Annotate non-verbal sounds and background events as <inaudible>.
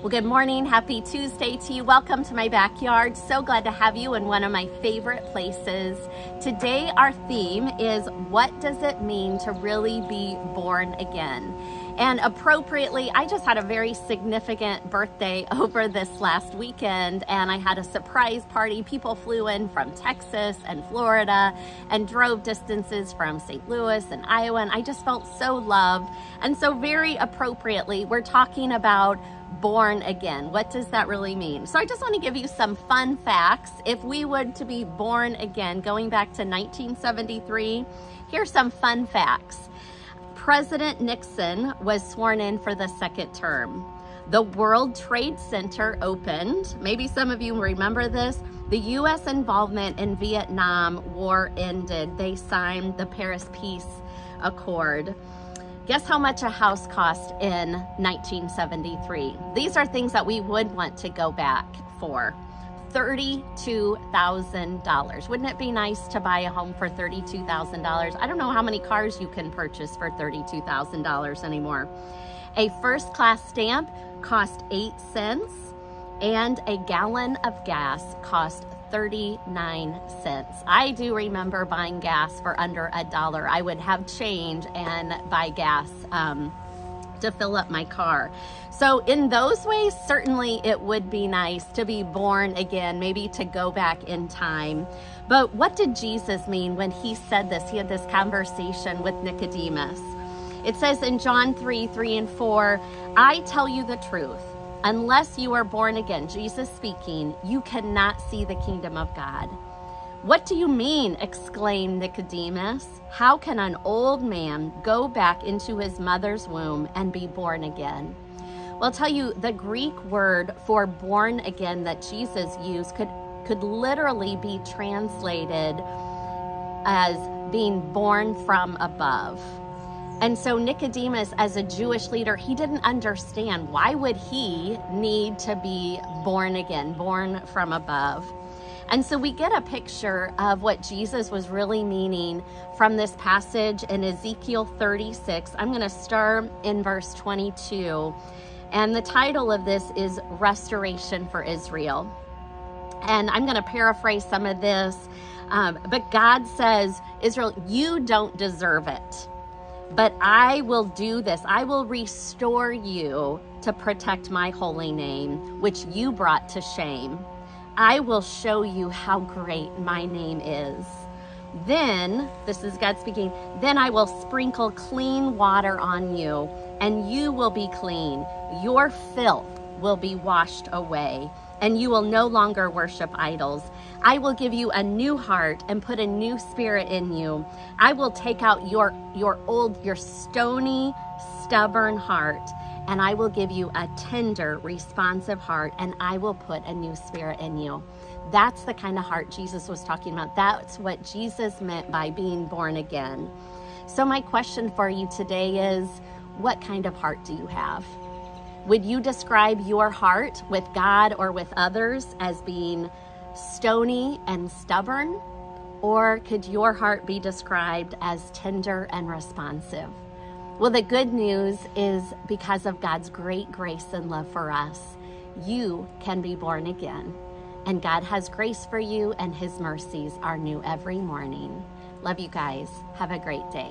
Well, good morning. Happy Tuesday to you. Welcome to my backyard. So glad to have you in one of my favorite places. Today, our theme is what does it mean to really be born again? And appropriately, I just had a very significant birthday <laughs> over this last weekend, and I had a surprise party. People flew in from Texas and Florida and drove distances from St. Louis and Iowa, and I just felt so loved. And so, very appropriately, we're talking about born again. What does that really mean? So I just want to give you some fun facts. If we would to be born again, going back to 1973, here's some fun facts. President Nixon was sworn in for the second term. The World Trade Center opened. Maybe some of you remember this. The U.S. involvement in Vietnam War ended. They signed the Paris Peace Accord. Guess how much a house cost in 1973? These are things that we would want to go back for. $32,000. Wouldn't it be nice to buy a home for $32,000? I don't know how many cars you can purchase for $32,000 anymore. A first class stamp cost 8 cents and a gallon of gas cost 39 cents. I do remember buying gas for under a dollar. I would have change and buy gas um, to fill up my car. So in those ways, certainly it would be nice to be born again, maybe to go back in time. But what did Jesus mean when he said this? He had this conversation with Nicodemus. It says in John 3, 3 and 4, I tell you the truth. Unless you are born again, Jesus speaking, you cannot see the kingdom of God. What do you mean? exclaimed Nicodemus. How can an old man go back into his mother's womb and be born again? Well, I'll tell you, the Greek word for born again that Jesus used could, could literally be translated as being born from above. And so Nicodemus, as a Jewish leader, he didn't understand why would he need to be born again, born from above. And so we get a picture of what Jesus was really meaning from this passage in Ezekiel 36. I'm going to start in verse 22. And the title of this is Restoration for Israel. And I'm going to paraphrase some of this. Um, but God says, Israel, you don't deserve it. But I will do this. I will restore you to protect my holy name, which you brought to shame. I will show you how great my name is. Then, this is God speaking, then I will sprinkle clean water on you, and you will be clean. Your filth will be washed away and you will no longer worship idols. I will give you a new heart and put a new spirit in you. I will take out your, your old, your stony, stubborn heart, and I will give you a tender, responsive heart, and I will put a new spirit in you. That's the kind of heart Jesus was talking about. That's what Jesus meant by being born again. So, my question for you today is what kind of heart do you have? Would you describe your heart with God or with others as being stony and stubborn? Or could your heart be described as tender and responsive? Well, the good news is because of God's great grace and love for us, you can be born again. And God has grace for you, and His mercies are new every morning. Love you guys. Have a great day.